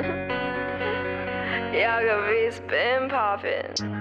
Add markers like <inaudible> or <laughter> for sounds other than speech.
<laughs> Y'all gonna be spin popping.